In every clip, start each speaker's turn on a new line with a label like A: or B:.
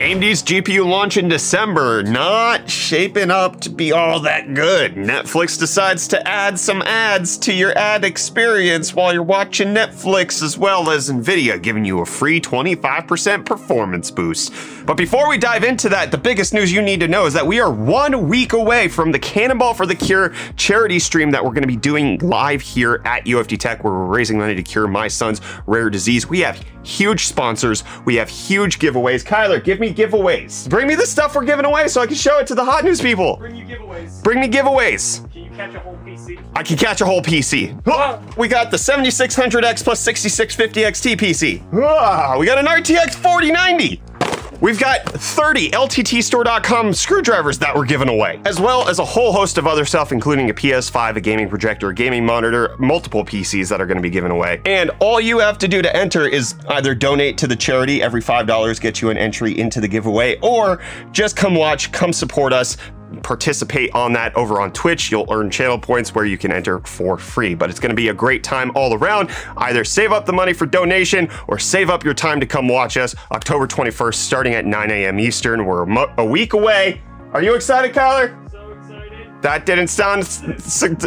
A: AMD's GPU launch in December, not shaping up to be all that good. Netflix decides to add some ads to your ad experience while you're watching Netflix, as well as NVIDIA giving you a free 25% performance boost. But before we dive into that, the biggest news you need to know is that we are one week away from the Cannonball for the Cure charity stream that we're going to be doing live here at UFD Tech, where we're raising money to cure my son's rare disease. We have huge sponsors, we have huge giveaways. Kyler, give me me giveaways. Bring me the stuff we're giving away so I can show it to the hot news people.
B: Bring you giveaways.
A: Bring me giveaways.
B: Can you catch a whole PC?
A: I can catch a whole PC. We got the 7600X plus 6650 XT PC. We got an RTX 4090. We've got 30 LTTstore.com screwdrivers that were given away, as well as a whole host of other stuff, including a PS5, a gaming projector, a gaming monitor, multiple PCs that are going to be given away. And all you have to do to enter is either donate to the charity, every $5 gets you an entry into the giveaway, or just come watch, come support us, participate on that over on Twitch. You'll earn channel points where you can enter for free. But it's going to be a great time all around. Either save up the money for donation or save up your time to come watch us October 21st, starting at 9 a.m. Eastern. We're a week away. Are you excited, Kyler?
B: So excited.
A: That didn't sound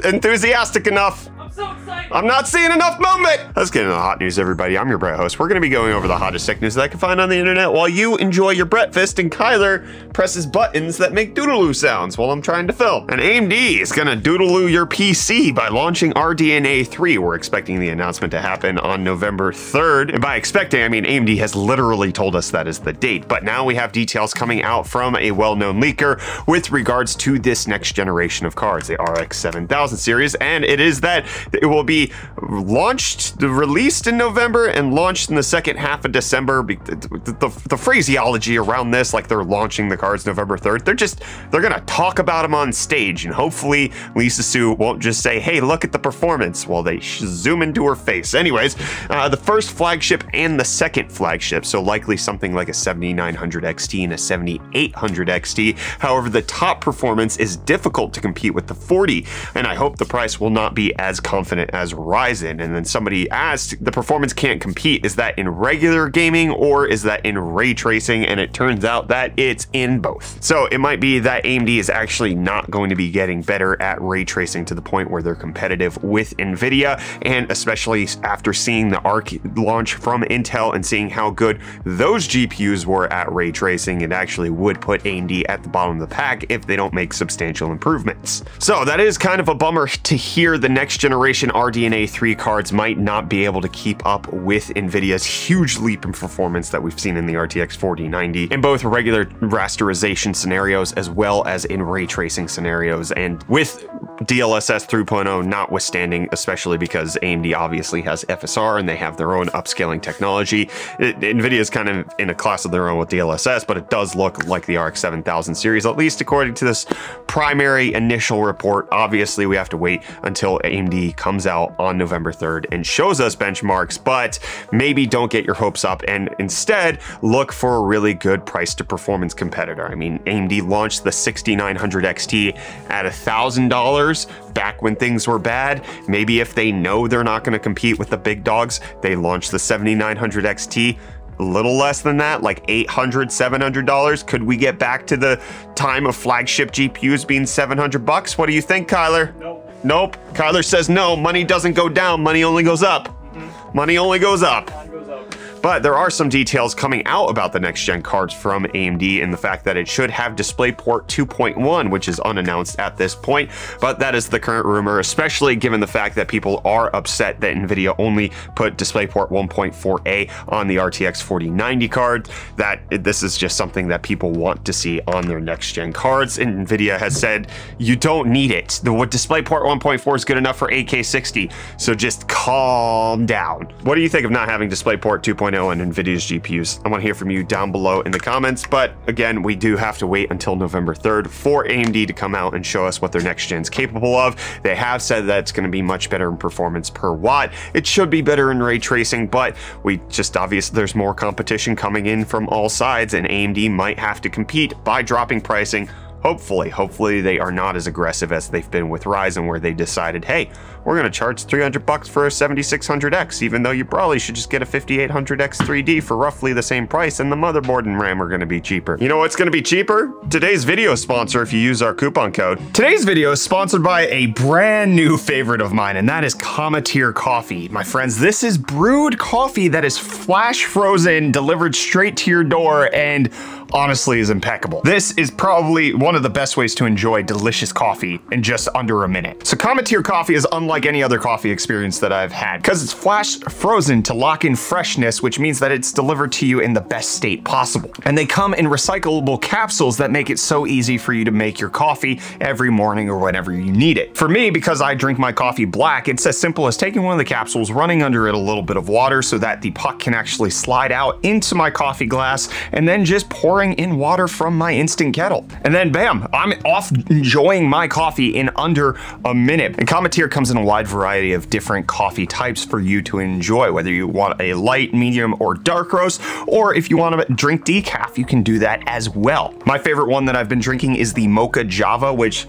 A: enthusiastic enough.
B: I'm
A: not seeing enough movement. Let's get into the hot news, everybody. I'm your Brett host. We're going to be going over the hottest tech news that I can find on the internet while you enjoy your breakfast and Kyler presses buttons that make doodaloo sounds while I'm trying to film. And AMD is going to doodaloo your PC by launching RDNA 3. We're expecting the announcement to happen on November 3rd. And by expecting, I mean AMD has literally told us that is the date. But now we have details coming out from a well-known leaker with regards to this next generation of cards, the RX 7000 series. And it is that it will be launched, released in November and launched in the second half of December. The, the, the, phraseology around this, like they're launching the cards November 3rd, they're just, they're gonna talk about them on stage and hopefully Lisa Su won't just say, hey, look at the performance while they zoom into her face. Anyways, uh, the first flagship and the second flagship, so likely something like a 7900 XT and a 7800 XT. However, the top performance is difficult to compete with the 40, and I hope the price will not be as confident as Ryzen. And then somebody asked, the performance can't compete. Is that in regular gaming or is that in ray tracing? And it turns out that it's in both. So it might be that AMD is actually not going to be getting better at ray tracing to the point where they're competitive with NVIDIA. And especially after seeing the ARC launch from Intel and seeing how good those GPUs were at ray tracing, it actually would put AMD at the bottom of the pack if they don't make substantial improvements. So that is kind of a bummer to hear the next generation RDNA 3 cards might not be able to keep up with NVIDIA's huge leap in performance that we've seen in the RTX 4090 in both regular rasterization scenarios as well as in ray tracing scenarios. And with DLSS 3.0 notwithstanding, especially because AMD obviously has FSR and they have their own upscaling technology. NVIDIA is kind of in a class of their own with DLSS, but it does look like the RX 7000 series, at least according to this primary initial report. Obviously, we have to wait until AMD comes out on November 3rd and shows us benchmarks, but maybe don't get your hopes up and instead look for a really good price to performance competitor. I mean, AMD launched the 6900 XT at $1,000 back when things were bad. Maybe if they know they're not going to compete with the big dogs, they launch the 7900 XT a little less than that, like $800, $700. Could we get back to the time of flagship GPUs being 700 bucks? What do you think, Kyler?
B: Nope.
A: Nope. Kyler says no. Money doesn't go down. Money only goes up. Mm -hmm. Money only goes up. But there are some details coming out about the next gen cards from AMD and the fact that it should have DisplayPort 2.1, which is unannounced at this point. But that is the current rumor, especially given the fact that people are upset that NVIDIA only put DisplayPort 1.4a on the RTX 4090 card. That this is just something that people want to see on their next gen cards. And NVIDIA has said you don't need it. The what DisplayPort 1.4 is good enough for 8K60. So just calm down. What do you think of not having DisplayPort 2.0? 2.0 on NVIDIA's GPUs. I want to hear from you down below in the comments, but again, we do have to wait until November 3rd for AMD to come out and show us what their next gen is capable of. They have said that it's going to be much better in performance per watt. It should be better in ray tracing, but we just obviously there's more competition coming in from all sides and AMD might have to compete by dropping pricing Hopefully, hopefully they are not as aggressive as they've been with Ryzen where they decided, hey, we're gonna charge 300 bucks for a 7600X, even though you probably should just get a 5800X 3D for roughly the same price, and the motherboard and RAM are gonna be cheaper. You know what's gonna be cheaper? Today's video sponsor if you use our coupon code. Today's video is sponsored by a brand new favorite of mine, and that is Cometeer Coffee. My friends, this is brewed coffee that is flash frozen, delivered straight to your door, and honestly is impeccable. This is probably one of the best ways to enjoy delicious coffee in just under a minute. So Cometeer coffee is unlike any other coffee experience that I've had because it's flash frozen to lock in freshness, which means that it's delivered to you in the best state possible. And they come in recyclable capsules that make it so easy for you to make your coffee every morning or whenever you need it. For me, because I drink my coffee black, it's as simple as taking one of the capsules, running under it a little bit of water so that the puck can actually slide out into my coffee glass, and then just pouring in water from my instant kettle. And then bam, I'm off enjoying my coffee in under a minute. And Cometeer comes in a wide variety of different coffee types for you to enjoy, whether you want a light, medium, or dark roast, or if you want to drink decaf, you can do that as well. My favorite one that I've been drinking is the Mocha Java, which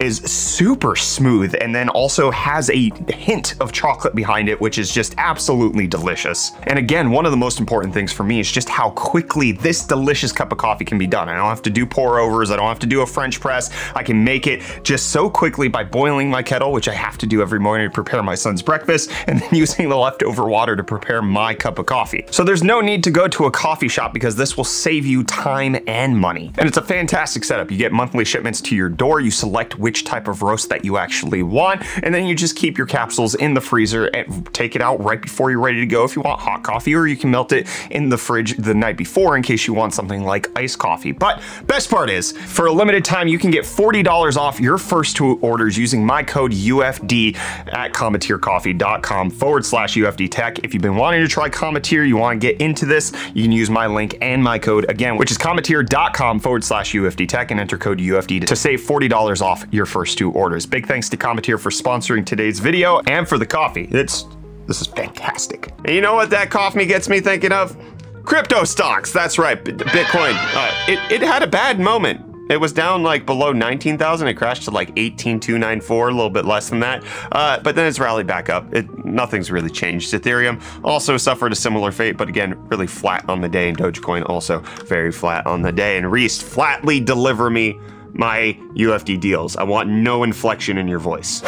A: is super smooth and then also has a hint of chocolate behind it, which is just absolutely delicious. And again, one of the most important things for me is just how quickly this delicious cup of coffee can be done. I don't have to do pour overs, I don't have to do a French press. I can make it just so quickly by boiling my kettle, which I have to do every morning to prepare my son's breakfast, and then using the leftover water to prepare my cup of coffee. So there's no need to go to a coffee shop because this will save you time and money. And it's a fantastic setup. You get monthly shipments to your door, you select which type of roast that you actually want, and then you just keep your capsules in the freezer and take it out right before you're ready to go if you want hot coffee, or you can melt it in the fridge the night before in case you want something like iced coffee. But best part is, for a limited time, you can get $40 off your first two orders using my code UFD at cometeercoffee.com forward slash UFD tech. If you've been wanting to try Cometeer, you want to get into this, you can use my link and my code again, which is cometeer.com forward slash UFD tech and enter code UFD to save $40 off your first two orders. Big thanks to Cometeer for sponsoring today's video and for the coffee. It's this is fantastic. And you know what that coffee gets me thinking of? Crypto stocks. That's right, Bitcoin. Uh, it, it had a bad moment. It was down like below 19,000. It crashed to like 18,294, a little bit less than that. Uh, but then it's rallied back up. It, nothing's really changed. Ethereum also suffered a similar fate, but again, really flat on the day. And Dogecoin also very flat on the day. And Reese, flatly deliver me my UFD deals. I want no inflection in your voice.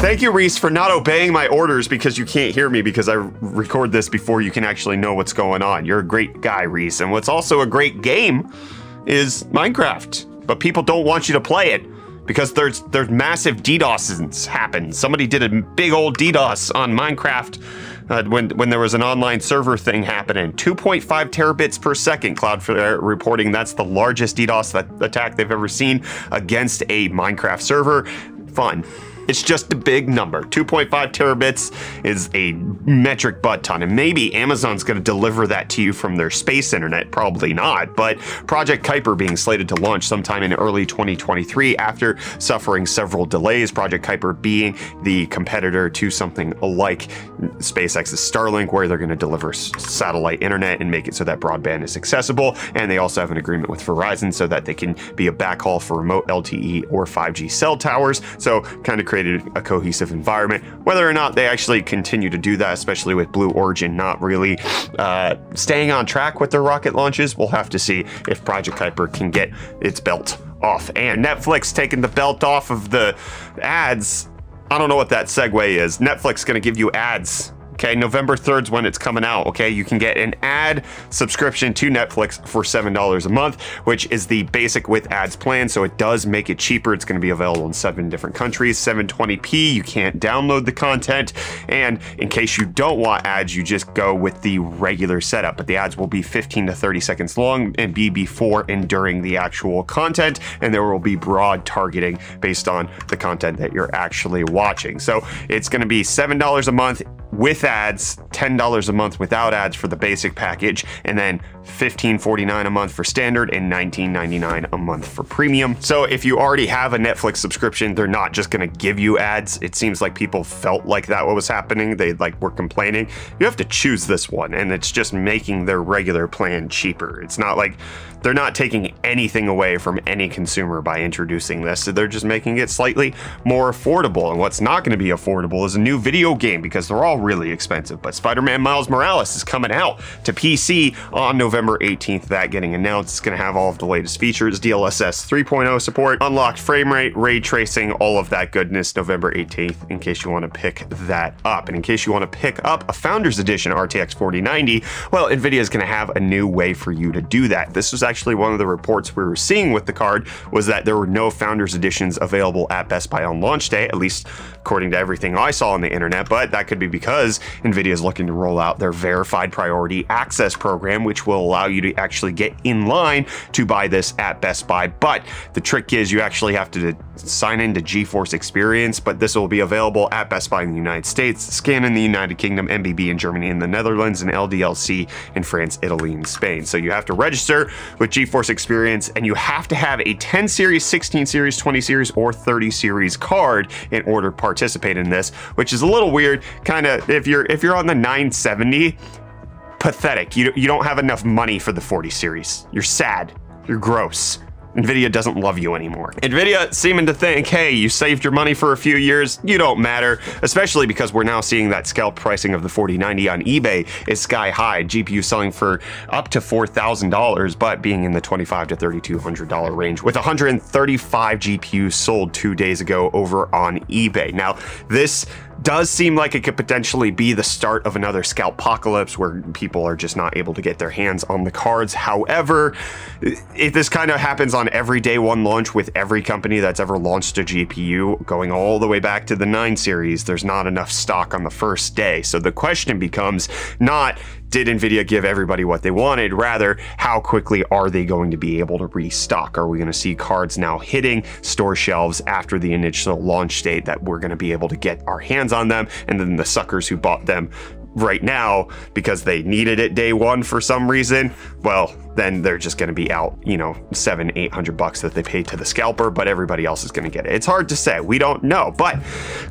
A: Thank you, Reese, for not obeying my orders because you can't hear me because I record this before you can actually know what's going on. You're a great guy, Reese. And what's also a great game is Minecraft. But people don't want you to play it because there's there's massive DDoSs happen. Somebody did a big old DDoS on Minecraft uh, when when there was an online server thing happening. 2.5 terabits per second. Cloudflare reporting that's the largest DDoS attack they've ever seen against a Minecraft server. Fun. It's just a big number. 2.5 terabits is a metric butt ton, and maybe Amazon's going to deliver that to you from their space internet. Probably not, but Project Kuiper being slated to launch sometime in early 2023 after suffering several delays. Project Kuiper being the competitor to something like SpaceX's Starlink, where they're going to deliver satellite internet and make it so that broadband is accessible. And they also have an agreement with Verizon so that they can be a backhaul for remote LTE or 5G cell towers. So kind of created a cohesive environment. Whether or not they actually continue to do that, especially with Blue Origin not really uh, staying on track with their rocket launches, we'll have to see if Project Kuiper can get its belt off. And Netflix taking the belt off of the ads. I don't know what that segue is. Netflix going to give you ads Okay, November 3rd is when it's coming out. Okay, you can get an ad subscription to Netflix for $7 a month, which is the basic with ads plan. So it does make it cheaper. It's going to be available in seven different countries, 720p. You can't download the content. And in case you don't want ads, you just go with the regular setup. But the ads will be 15 to 30 seconds long and be before and during the actual content. And there will be broad targeting based on the content that you're actually watching. So it's going to be $7 a month with ads, $10 a month without ads for the basic package, and then $15.49 a month for standard and $19.99 a month for premium. So if you already have a Netflix subscription, they're not just gonna give you ads. It seems like people felt like that what was happening. They like were complaining. You have to choose this one, and it's just making their regular plan cheaper. It's not like they're not taking anything away from any consumer by introducing this. They're just making it slightly more affordable. And what's not going to be affordable is a new video game because they're all really expensive. But Spider-Man Miles Morales is coming out to PC on November 18th. That getting announced. It's going to have all of the latest features, DLSS 3.0 support, unlocked frame rate, ray tracing, all of that goodness November 18th in case you want to pick that up. And in case you want to pick up a Founders Edition RTX 4090, well, NVIDIA is going to have a new way for you to do that. This was actually one of the reports we were seeing with the card was that there were no Founders Editions available at Best Buy on launch day, at least according to everything I saw on the internet, but that could be because NVIDIA is looking to roll out their Verified Priority Access program, which will allow you to actually get in line to buy this at Best Buy. But the trick is you actually have to sign into GeForce Experience, but this will be available at Best Buy in the United States, Scan in the United Kingdom, NBB in Germany and the Netherlands, and LDLC in France, Italy, and Spain. So you have to register with GeForce Experience, and you have to have a 10 series, 16 series, 20 series, or 30 series card in order to participate in this, which is a little weird. Kind of if you're if you're on the 970, pathetic. You you don't have enough money for the 40 series. You're sad. You're gross. NVIDIA doesn't love you anymore. NVIDIA seeming to think, hey, you saved your money for a few years, you don't matter, especially because we're now seeing that scalp pricing of the 4090 on eBay is sky high. GPU selling for up to $4,000, but being in the 25 to $3,200 range with 135 GPUs sold two days ago over on eBay. Now, this does seem like it could potentially be the start of another scalp apocalypse where people are just not able to get their hands on the cards. However, if this kind of happens on every day one launch with every company that's ever launched a GPU, going all the way back to the 9 series, there's not enough stock on the first day. So the question becomes not did Nvidia give everybody what they wanted? Rather, how quickly are they going to be able to restock? Are we going to see cards now hitting store shelves after the initial launch date that we're going to be able to get our hands on them? And then the suckers who bought them right now because they needed it day one for some reason, well, then they're just going to be out, you know, seven, eight hundred bucks that they paid to the scalper, but everybody else is going to get it. It's hard to say. We don't know. But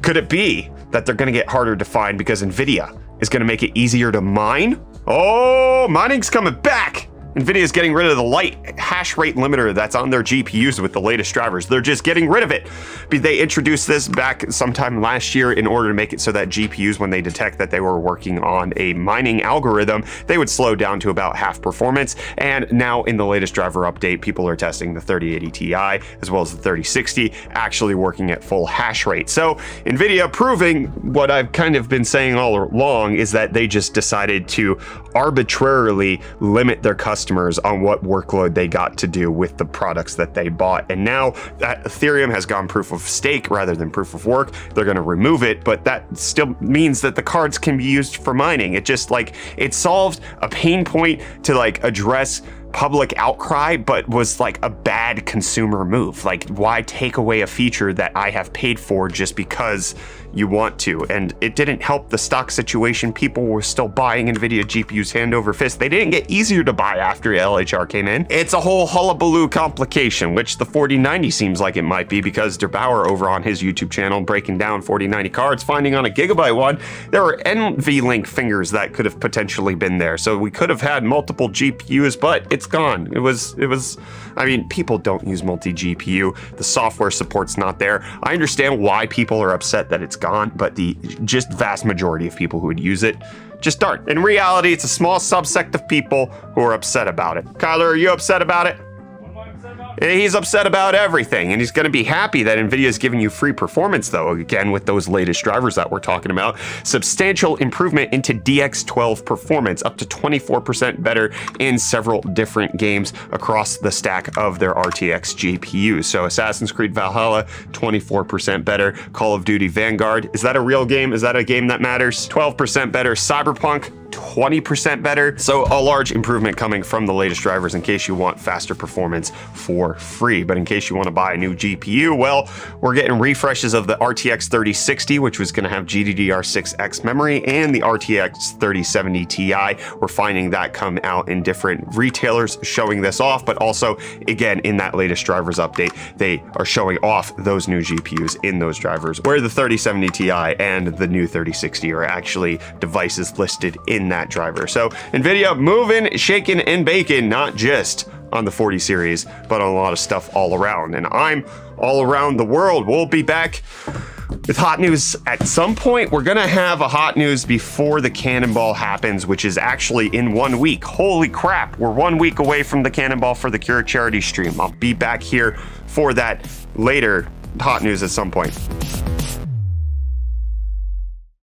A: could it be that they're going to get harder to find because NVIDIA is going to make it easier to mine? Oh, mining's coming back. NVIDIA is getting rid of the light hash rate limiter that's on their GPUs with the latest drivers. They're just getting rid of it. They introduced this back sometime last year in order to make it so that GPUs, when they detect that they were working on a mining algorithm, they would slow down to about half performance. And now in the latest driver update, people are testing the 3080 Ti as well as the 3060 actually working at full hash rate. So NVIDIA proving what I've kind of been saying all along is that they just decided to arbitrarily limit their customers on what workload they got to do with the products that they bought. And now that Ethereum has gone proof of stake rather than proof of work, they're going to remove it, but that still means that the cards can be used for mining. It just like it solved a pain point to like address public outcry, but was like a bad consumer move. Like, why take away a feature that I have paid for just because you want to? And it didn't help the stock situation. People were still buying NVIDIA GPUs hand over fist. They didn't get easier to buy after LHR came in. It's a whole hullabaloo complication, which the 4090 seems like it might be because der8auer over on his YouTube channel breaking down 4090 cards, finding on a Gigabyte one, there were NVLink fingers that could have potentially been there. So we could have had multiple GPUs, but it's gone. It was, it was, I mean, people don't use multi GPU. The software support's not there. I understand why people are upset that it's gone, but the just vast majority of people who would use it just aren't. In reality, it's a small subsect of people who are upset about it. Kyler, are you upset about it? He's upset about everything, and he's going to be happy that NVIDIA is giving you free performance, though, again, with those latest drivers that we're talking about. Substantial improvement into DX12 performance, up to 24% better in several different games across the stack of their RTX GPUs. So, Assassin's Creed Valhalla, 24% better. Call of Duty Vanguard, is that a real game? Is that a game that matters? 12% better. Cyberpunk, 20% better. So a large improvement coming from the latest drivers in case you want faster performance for free. But in case you want to buy a new GPU, well, we're getting refreshes of the RTX 3060, which was going to have GDDR6X memory, and the RTX 3070 Ti. We're finding that come out in different retailers showing this off, but also, again, in that latest drivers update, they are showing off those new GPUs in those drivers, where the 3070 Ti and the new 3060 are actually devices listed in that driver. So NVIDIA moving, shaking, and baking, not just on the 40 series, but on a lot of stuff all around. And I'm all around the world. We'll be back with hot news at some point. We're gonna have a hot news before the cannonball happens, which is actually in one week. Holy crap, we're one week away from the cannonball for the Cure charity stream. I'll be back here for that later hot news at some point.